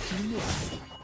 时间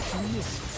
什么意？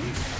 Peace.